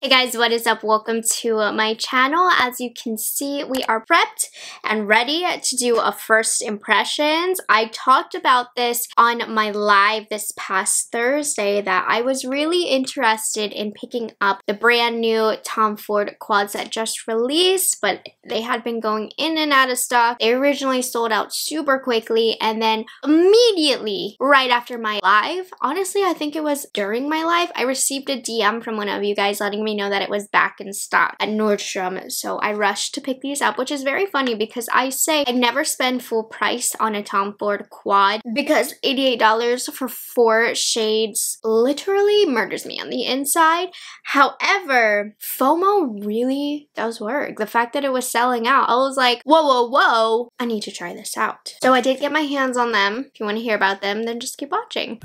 Hey guys, what is up? Welcome to uh, my channel. As you can see, we are prepped and ready to do a first impressions. I talked about this on my live this past Thursday that I was really interested in picking up the brand new Tom Ford quads that just released, but they had been going in and out of stock. They originally sold out super quickly and then immediately right after my live, honestly, I think it was during my live, I received a DM from one of you guys letting me me know that it was back in stock at Nordstrom. So I rushed to pick these up, which is very funny because I say I never spend full price on a Tom Ford quad because $88 for four shades literally murders me on the inside. However, FOMO really does work. The fact that it was selling out, I was like, whoa, whoa, whoa, I need to try this out. So I did get my hands on them. If you want to hear about them, then just keep watching.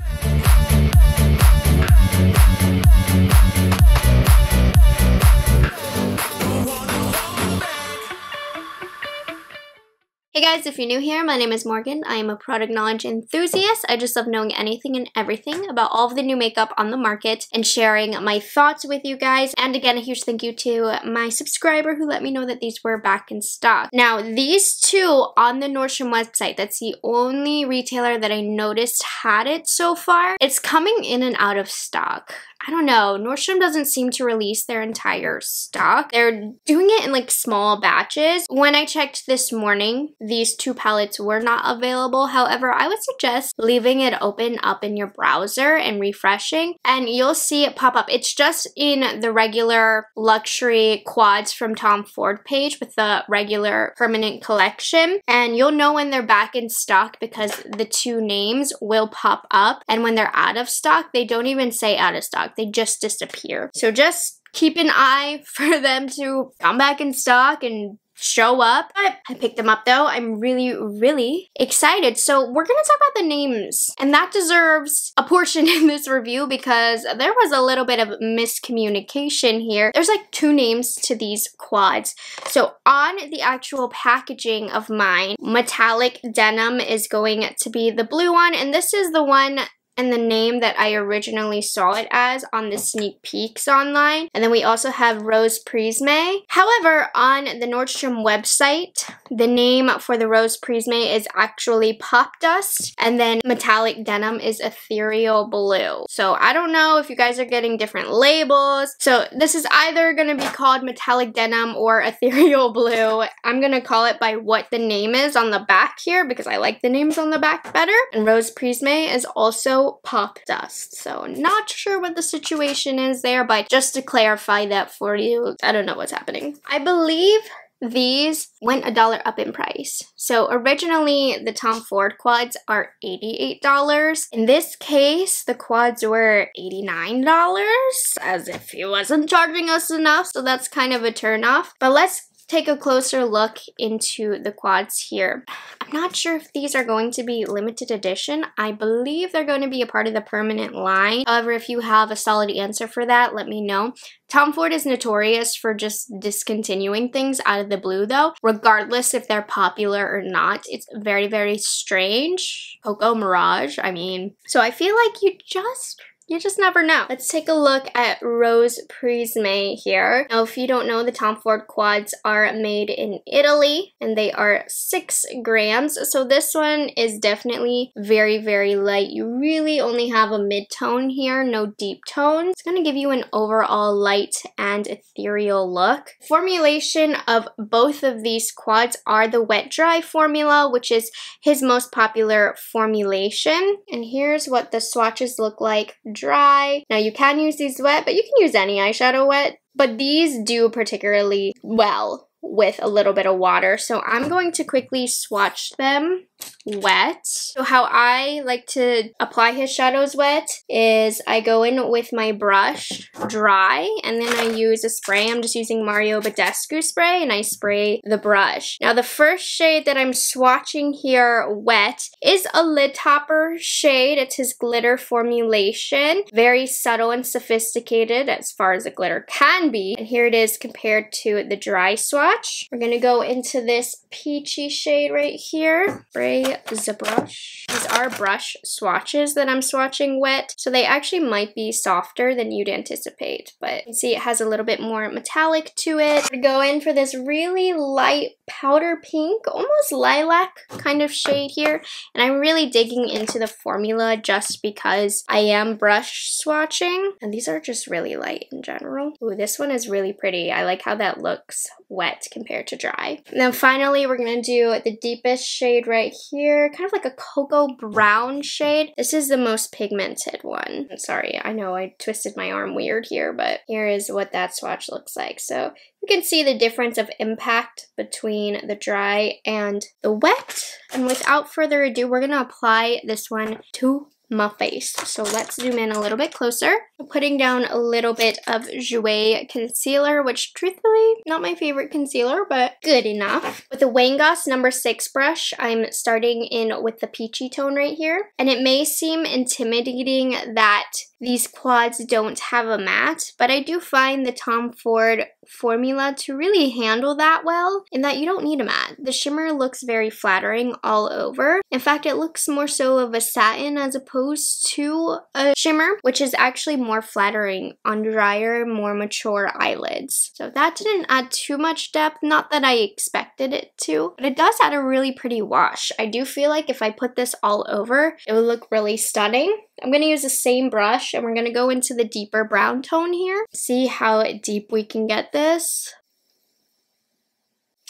Hey guys, if you're new here, my name is Morgan. I am a product knowledge enthusiast. I just love knowing anything and everything about all of the new makeup on the market and sharing my thoughts with you guys. And again, a huge thank you to my subscriber who let me know that these were back in stock. Now, these two on the Nordstrom website, that's the only retailer that I noticed had it so far. It's coming in and out of stock. I don't know, Nordstrom doesn't seem to release their entire stock. They're doing it in like small batches. When I checked this morning, these two palettes were not available. However, I would suggest leaving it open up in your browser and refreshing and you'll see it pop up. It's just in the regular luxury quads from Tom Ford page with the regular permanent collection and you'll know when they're back in stock because the two names will pop up and when they're out of stock, they don't even say out of stock they just disappear. So just keep an eye for them to come back in stock and show up. But I picked them up though. I'm really, really excited. So we're to talk about the names. And that deserves a portion in this review because there was a little bit of miscommunication here. There's like two names to these quads. So on the actual packaging of mine, metallic denim is going to be the blue one. And this is the one and the name that I originally saw it as on the sneak peeks online. And then we also have Rose Prisme. However, on the Nordstrom website, the name for the Rose Prisme is actually Pop Dust, and then Metallic Denim is Ethereal Blue. So I don't know if you guys are getting different labels. So this is either going to be called Metallic Denim or Ethereal Blue. I'm going to call it by what the name is on the back here because I like the names on the back better. And Rose Prisme is also pop dust. So not sure what the situation is there, but just to clarify that for you, I don't know what's happening. I believe these went a dollar up in price. So originally the Tom Ford quads are $88. In this case, the quads were $89 as if he wasn't charging us enough. So that's kind of a turnoff. But let's take a closer look into the quads here. I'm not sure if these are going to be limited edition. I believe they're going to be a part of the permanent line. However, if you have a solid answer for that, let me know. Tom Ford is notorious for just discontinuing things out of the blue though, regardless if they're popular or not. It's very, very strange. Cocoa Mirage, I mean. So I feel like you just you just never know. Let's take a look at Rose Prisme here. Now, if you don't know, the Tom Ford quads are made in Italy and they are six grams. So this one is definitely very, very light. You really only have a mid-tone here, no deep tones. It's gonna give you an overall light and ethereal look. Formulation of both of these quads are the wet dry formula, which is his most popular formulation. And here's what the swatches look like dry. Now you can use these wet, but you can use any eyeshadow wet. But these do particularly well with a little bit of water. So I'm going to quickly swatch them wet. So how I like to apply his shadows wet is I go in with my brush dry and then I use a spray. I'm just using Mario Badescu spray and I spray the brush. Now the first shade that I'm swatching here wet is a lid topper shade. It's his glitter formulation. Very subtle and sophisticated as far as a glitter can be. And here it is compared to the dry swatch swatch. We're gonna go into this peachy shade right here. Spray the brush. These are brush swatches that I'm swatching wet, so they actually might be softer than you'd anticipate, but you see it has a little bit more metallic to it. We're go in for this really light powder pink, almost lilac kind of shade here, and I'm really digging into the formula just because I am brush swatching, and these are just really light in general. Ooh, this one is really pretty. I like how that looks wet compared to dry. And then finally, we're gonna do the deepest shade right here, kind of like a cocoa brown shade. This is the most pigmented one. I'm sorry, I know I twisted my arm weird here, but here is what that swatch looks like. So you can see the difference of impact between the dry and the wet. And without further ado, we're gonna apply this one to my face. So let's zoom in a little bit closer. I'm putting down a little bit of Jouer concealer, which truthfully, not my favorite concealer, but good enough. With the Wayne Goss number 6 brush, I'm starting in with the peachy tone right here. And it may seem intimidating that these quads don't have a mat, but I do find the Tom Ford formula to really handle that well in that you don't need a mat. The shimmer looks very flattering all over. In fact, it looks more so of a satin as opposed to a shimmer, which is actually more flattering on drier, more mature eyelids. So that didn't add too much depth, not that I expected it to, but it does add a really pretty wash. I do feel like if I put this all over, it would look really stunning. I'm going to use the same brush and we're going to go into the deeper brown tone here. See how deep we can get this.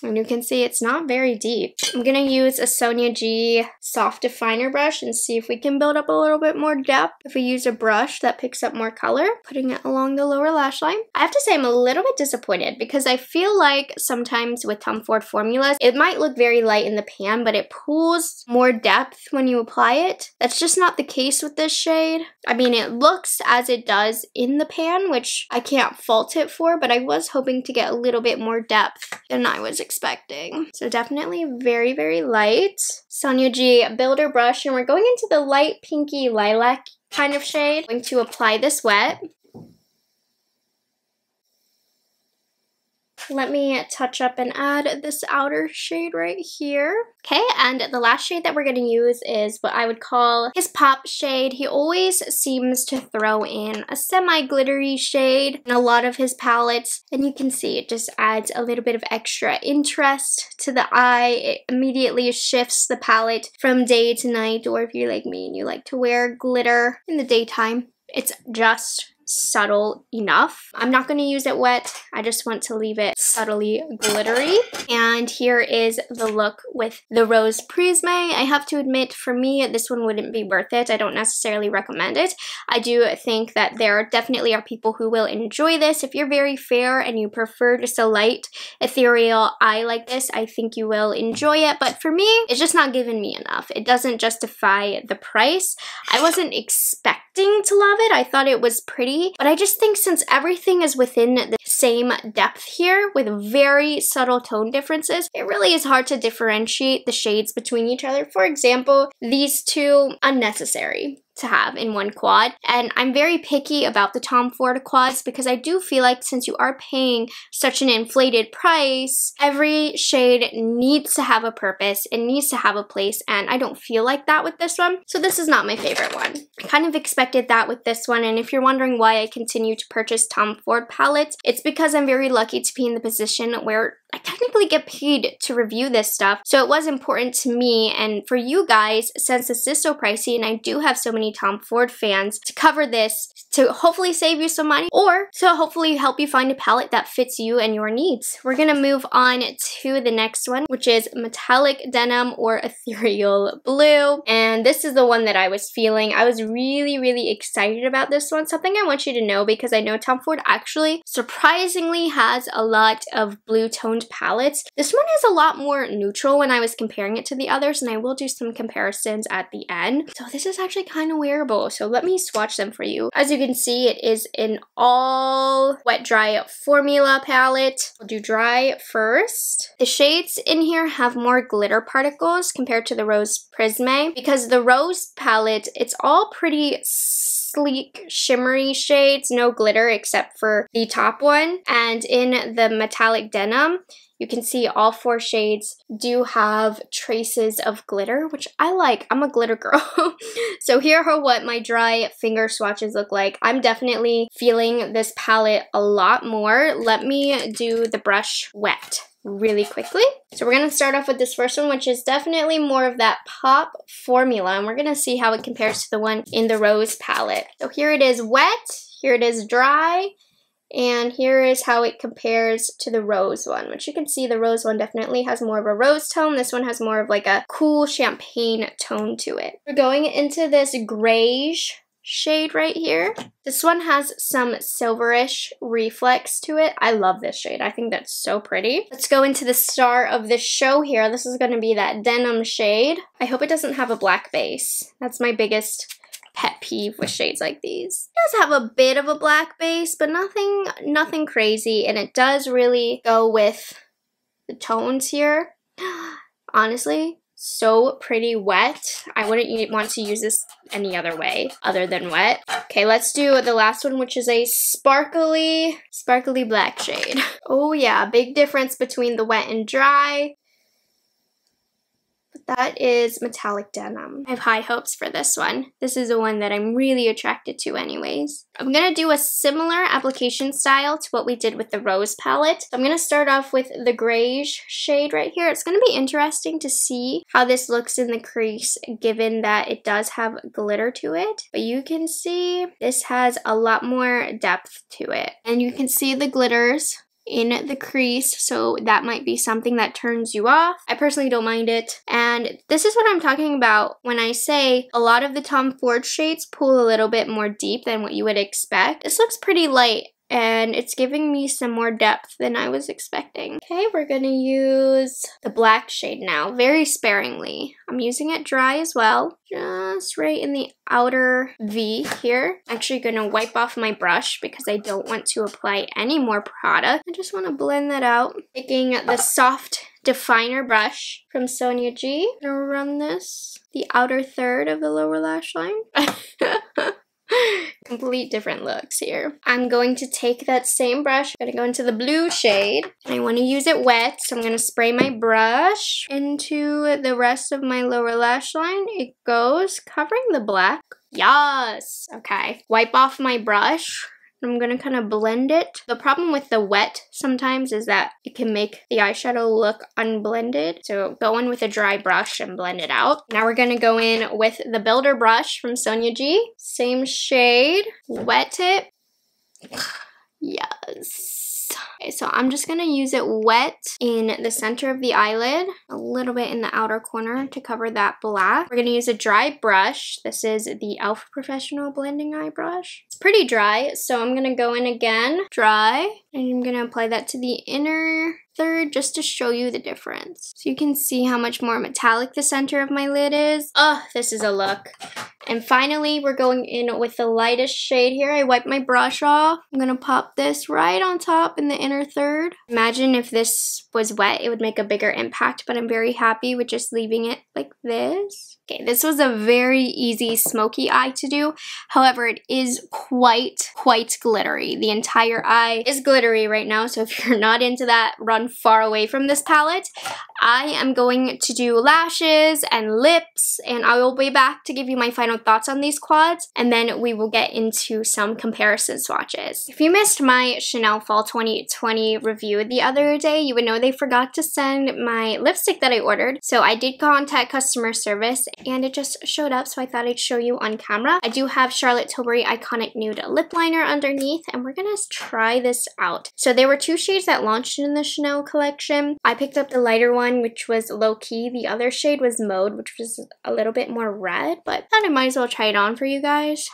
And you can see it's not very deep. I'm to use a Sonia G soft definer brush and see if we can build up a little bit more depth if we use a brush that picks up more color, putting it along the lower lash line. I have to say I'm a little bit disappointed because I feel like sometimes with Tom Ford formulas, it might look very light in the pan, but it pulls more depth when you apply it. That's just not the case with this shade. I mean, it looks as it does in the pan, which I can't fault it for, but I was hoping to get a little bit more depth than I was expecting expecting. So definitely very, very light. Sonia G Builder Brush, and we're going into the light pinky lilac kind of shade. I'm going to apply this wet. Let me touch up and add this outer shade right here. Okay, and the last shade that we're going to use is what I would call his pop shade. He always seems to throw in a semi-glittery shade in a lot of his palettes, and you can see it just adds a little bit of extra interest to the eye. It immediately shifts the palette from day to night, or if you're like me and you like to wear glitter in the daytime, it's just subtle enough. I'm not going to use it wet. I just want to leave it subtly glittery. And here is the look with the Rose Prisme. I have to admit, for me, this one wouldn't be worth it. I don't necessarily recommend it. I do think that there definitely are people who will enjoy this. If you're very fair and you prefer just a light, ethereal eye like this, I think you will enjoy it. But for me, it's just not giving me enough. It doesn't justify the price. I wasn't expecting to love it. I thought it was pretty but I just think since everything is within the same depth here with very subtle tone differences, it really is hard to differentiate the shades between each other. For example, these two, unnecessary to have in one quad. And I'm very picky about the Tom Ford quads because I do feel like since you are paying such an inflated price, every shade needs to have a purpose, it needs to have a place, and I don't feel like that with this one. So this is not my favorite one. I kind of expected that with this one, and if you're wondering why I continue to purchase Tom Ford palettes, it's because I'm very lucky to be in the position where I technically get paid to review this stuff, so it was important to me and for you guys, since this is so pricey and I do have so many Tom Ford fans, to cover this to hopefully save you some money or to hopefully help you find a palette that fits you and your needs. We're gonna move on to the next one, which is Metallic Denim or Ethereal Blue. And this is the one that I was feeling. I was really, really excited about this one. Something I want you to know because I know Tom Ford actually surprisingly has a lot of blue toned palettes. This one is a lot more neutral when I was comparing it to the others, and I will do some comparisons at the end. So this is actually kind of wearable, so let me swatch them for you. As you can see, it is an all wet dry formula palette. We'll do dry first. The shades in here have more glitter particles compared to the Rose Prisme because the Rose palette, it's all pretty sleek, shimmery shades, no glitter except for the top one. And in the metallic denim, you can see all four shades do have traces of glitter, which I like. I'm a glitter girl. so here are what my dry finger swatches look like. I'm definitely feeling this palette a lot more. Let me do the brush wet really quickly. So we're going to start off with this first one, which is definitely more of that pop formula. And we're going to see how it compares to the one in the Rose palette. So here it is wet, here it is dry, and here is how it compares to the rose one, which you can see the rose one definitely has more of a rose tone. This one has more of like a cool champagne tone to it. We're going into this grayish shade right here. This one has some silverish reflex to it. I love this shade. I think that's so pretty. Let's go into the star of the show here. This is going to be that denim shade. I hope it doesn't have a black base. That's my biggest pet peeve with shades like these. It does have a bit of a black base, but nothing, nothing crazy, and it does really go with the tones here. Honestly, so pretty wet. I wouldn't want to use this any other way other than wet. Okay, let's do the last one, which is a sparkly, sparkly black shade. Oh yeah, big difference between the wet and dry. That is metallic denim. I have high hopes for this one. This is the one that I'm really attracted to anyways. I'm to do a similar application style to what we did with the rose palette. I'm to start off with the grayish shade right here. It's to be interesting to see how this looks in the crease given that it does have glitter to it. But you can see this has a lot more depth to it. And you can see the glitters in the crease, so that might be something that turns you off. I personally don't mind it. And this is what I'm talking about when I say a lot of the Tom Ford shades pull a little bit more deep than what you would expect. This looks pretty light and it's giving me some more depth than I was expecting. Okay, we're gonna use the black shade now, very sparingly. I'm using it dry as well, just right in the outer V here. I'm actually gonna wipe off my brush because I don't want to apply any more product. I just wanna blend that out. Taking the soft definer brush from Sonia G. I'm gonna run this the outer third of the lower lash line. complete different looks here. I'm going to take that same brush, I'm gonna go into the blue shade. I want to use it wet, so I'm gonna spray my brush into the rest of my lower lash line. It goes, covering the black. Yes! Okay. Wipe off my brush. I'm going to kind of blend it. The problem with the wet sometimes is that it can make the eyeshadow look unblended. So go in with a dry brush and blend it out. Now we're going to go in with the Builder brush from Sonia G. Same shade. Wet it. yes. Okay, so I'm just to use it wet in the center of the eyelid, a little bit in the outer corner to cover that black. We're to use a dry brush. This is the e.l.f. Professional Blending Eye Brush. It's pretty dry, so I'm to go in again, dry, and I'm to apply that to the inner third just to show you the difference. So you can see how much more metallic the center of my lid is. Oh, this is a look. And finally, we're going in with the lightest shade here. I wipe my brush off. I'm gonna pop this right on top in the inner third. Imagine if this was wet, it would make a bigger impact, but I'm very happy with just leaving it like this. Okay, this was a very easy smoky eye to do. However, it is quite, quite glittery. The entire eye is glittery right now, so if you're not into that, run far away from this palette. I am going to do lashes and lips, and I will be back to give you my final thoughts on these quads, and then we will get into some comparison swatches. If you missed my Chanel Fall 2020 review the other day, you would know they forgot to send my lipstick that I ordered, so I did contact customer service and it just showed up so I thought I'd show you on camera. I do have Charlotte Tilbury Iconic Nude Lip Liner underneath and we're gonna try this out. So there were two shades that launched in the Chanel collection. I picked up the lighter one which was low key. The other shade was mode which was a little bit more red but I thought I might as well try it on for you guys.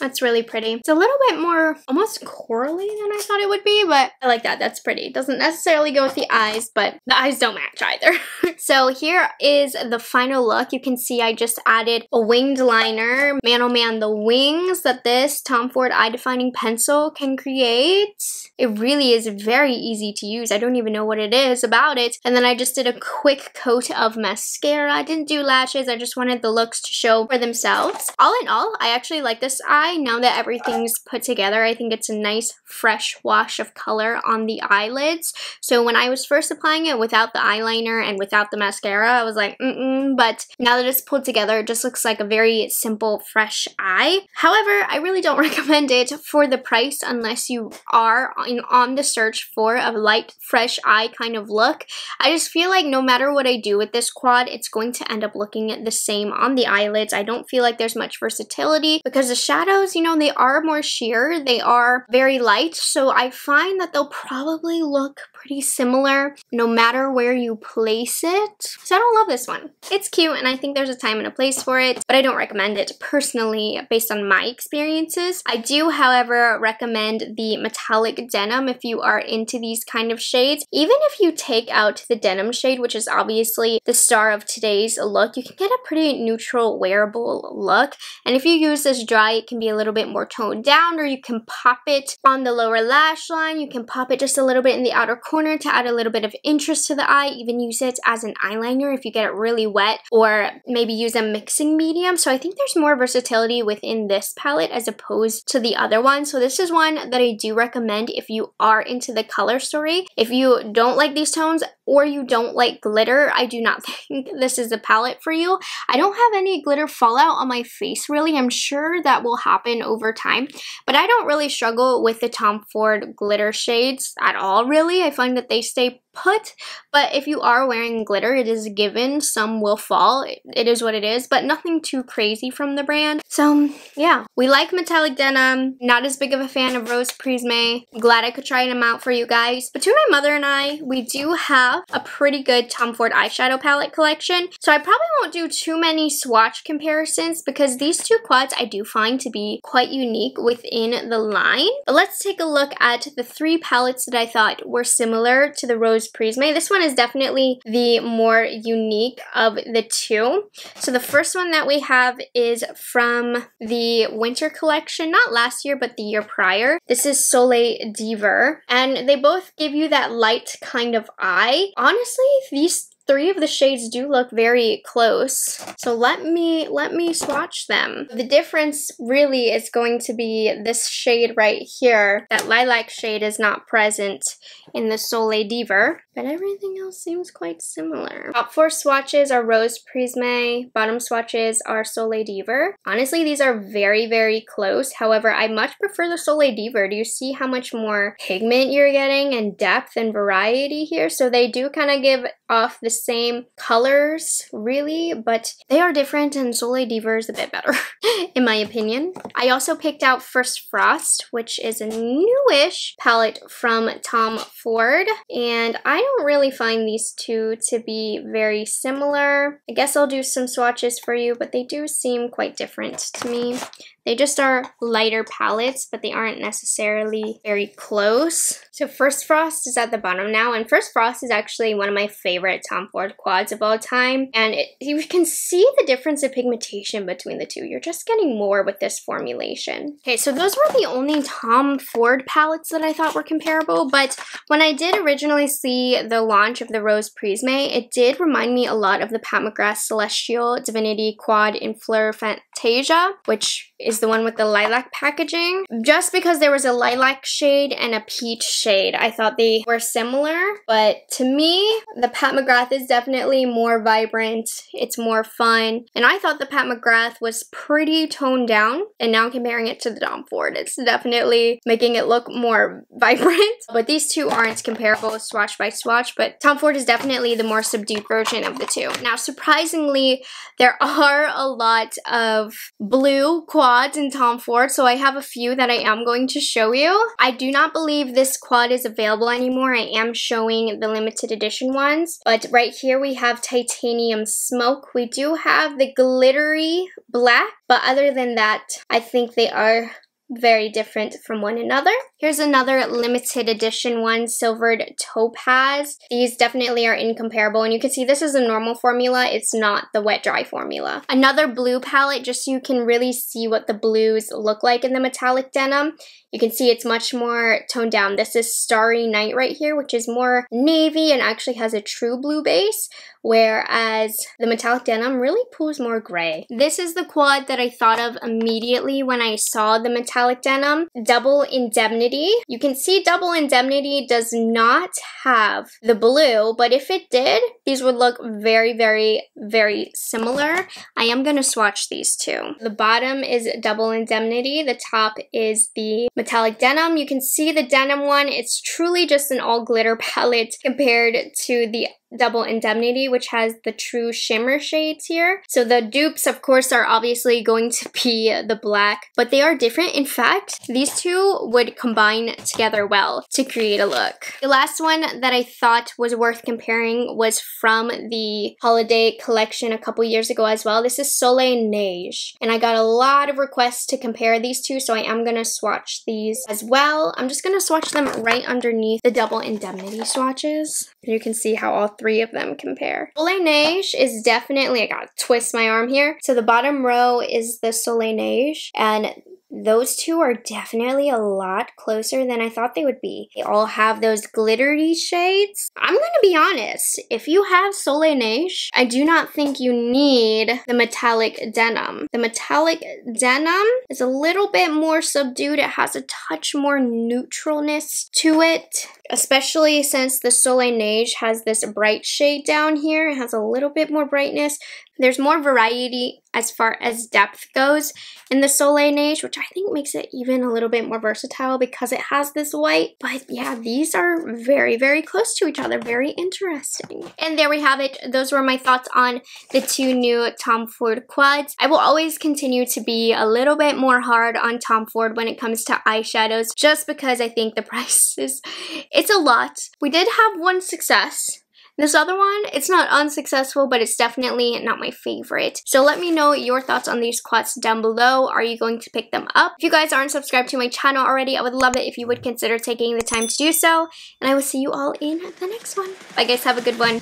That's really pretty. It's a little bit more almost corally than I thought it would be, but I like that. That's pretty. It doesn't necessarily go with the eyes, but the eyes don't match either. so here is the final look. You can see I just added a winged liner. Man oh man, the wings that this Tom Ford eye defining pencil can create. It really is very easy to use. I don't even know what it is about it. And then I just did a quick coat of mascara. I didn't do lashes. I just wanted the looks to show for themselves. All in all, I actually like this eye. Now that everything's put together, I think it's a nice fresh wash of color on the eyelids. So when I was first applying it without the eyeliner and without the mascara, I was like, mm-mm. But now that it's pulled together, it just looks like a very simple, fresh eye. However, I really don't recommend it for the price unless you are in, on the search for a light, fresh eye kind of look. I just feel like no matter what I do with this quad, it's going to end up looking the same on the eyelids. I don't feel like there's much versatility because the you know, they are more sheer. They are very light, so I find that they'll probably look pretty similar no matter where you place it. So I don't love this one. It's cute and I think there's a time and a place for it, but I don't recommend it personally based on my experiences. I do, however, recommend the metallic denim if you are into these kind of shades. Even if you take out the denim shade, which is obviously the star of today's look, you can get a pretty neutral wearable look. And if you use this dry, it can be a little bit more toned down or you can pop it on the lower lash line. You can pop it just a little bit in the outer corner to add a little bit of interest to the eye. Even use it as an eyeliner if you get it really wet or maybe use a mixing medium. So I think there's more versatility within this palette as opposed to the other one. So this is one that I do recommend if you are into the color story. If you don't like these tones, or you don't like glitter, I do not think this is a palette for you. I don't have any glitter fallout on my face really. I'm sure that will happen over time, but I don't really struggle with the Tom Ford glitter shades at all really. I find that they stay put, but if you are wearing glitter, it is given. Some will fall. It is what it is, but nothing too crazy from the brand. So yeah, we like metallic denim. Not as big of a fan of Rose Prisme. Glad I could try them out for you guys. Between my mother and I, we do have a pretty good Tom Ford eyeshadow palette collection. So I probably won't do too many swatch comparisons because these two quads I do find to be quite unique within the line. But let's take a look at the three palettes that I thought were similar to the Rose Prisme. This one is definitely the more unique of the two. So the first one that we have is from the winter collection, not last year, but the year prior. This is Soleil d'Hiver, and they both give you that light kind of eye. Honestly, these three of the shades do look very close. So let me let me swatch them. The difference really is going to be this shade right here. That lilac shade is not present in the Soleil d'Hiver, but everything else seems quite similar. Top four swatches are Rose Prisme, bottom swatches are Soleil d'Hiver. Honestly, these are very, very close. However, I much prefer the Soleil d'Hiver. Do you see how much more pigment you're getting and depth and variety here? So they do kind of give off the same colors, really, but they are different and Soleil d'Hiver is a bit better, in my opinion. I also picked out First Frost, which is a newish palette from Tom Ford, and I don't really find these two to be very similar. I guess I'll do some swatches for you, but they do seem quite different to me. They just are lighter palettes, but they aren't necessarily very close. So First Frost is at the bottom now, and First Frost is actually one of my favorite Tom Ford quads of all time. And it, you can see the difference in pigmentation between the two. You're just getting more with this formulation. Okay, so those were the only Tom Ford palettes that I thought were comparable, but when I did originally see the launch of the Rose Prisme, it did remind me a lot of the Pat McGrath Celestial Divinity Quad in Fleur Fantasia, which is the one with the lilac packaging. Just because there was a lilac shade and a peach shade, I thought they were similar. But to me, the Pat McGrath is definitely more vibrant. It's more fun. And I thought the Pat McGrath was pretty toned down. And now comparing it to the Tom Ford, it's definitely making it look more vibrant. But these two aren't comparable swatch by swatch. But Tom Ford is definitely the more subdued version of the two. Now, surprisingly, there are a lot of blue quads quads in Tom Ford, so I have a few that I am going to show you. I do not believe this quad is available anymore. I am showing the limited edition ones, but right here we have titanium smoke. We do have the glittery black, but other than that, I think they are very different from one another. Here's another limited edition one, Silvered Topaz. These definitely are incomparable, and you can see this is a normal formula. It's not the wet dry formula. Another blue palette, just so you can really see what the blues look like in the metallic denim. You can see it's much more toned down. This is Starry Night right here, which is more navy and actually has a true blue base, whereas the metallic denim really pulls more gray. This is the quad that I thought of immediately when I saw the metallic denim. Double Indemnity. You can see Double Indemnity does not have the blue, but if it did, these would look very, very, very similar. I am going to swatch these two. The bottom is Double Indemnity. The top is the metallic denim. You can see the denim one. It's truly just an all glitter palette compared to the Double Indemnity, which has the true shimmer shades here. So the dupes, of course, are obviously going to be the black, but they are different. In fact, these two would combine together well to create a look. The last one that I thought was worth comparing was from the holiday collection a couple years ago as well. This is Soleil Neige, and I got a lot of requests to compare these two, so I am going to swatch these as well. I'm just going to swatch them right underneath the Double Indemnity swatches. You can see how all three of them compare. Soleil Neige is definitely, I gotta twist my arm here. So the bottom row is the Soleil Neige and those two are definitely a lot closer than I thought they would be. They all have those glittery shades. I'm gonna be honest, if you have Soleil Neige, I do not think you need the metallic denim. The metallic denim is a little bit more subdued. It has a touch more neutralness to it, especially since the Soleil Neige has this bright shade down here. It has a little bit more brightness. There's more variety as far as depth goes in the Soleil Neige, which I think makes it even a little bit more versatile because it has this white. But yeah, these are very, very close to each other. Very interesting. And there we have it. Those were my thoughts on the two new Tom Ford quads. I will always continue to be a little bit more hard on Tom Ford when it comes to eyeshadows just because I think the price is, it's a lot. We did have one success this other one, it's not unsuccessful, but it's definitely not my favorite. So let me know your thoughts on these quads down below. Are you going to pick them up? If you guys aren't subscribed to my channel already, I would love it if you would consider taking the time to do so. And I will see you all in the next one. Bye guys, have a good one.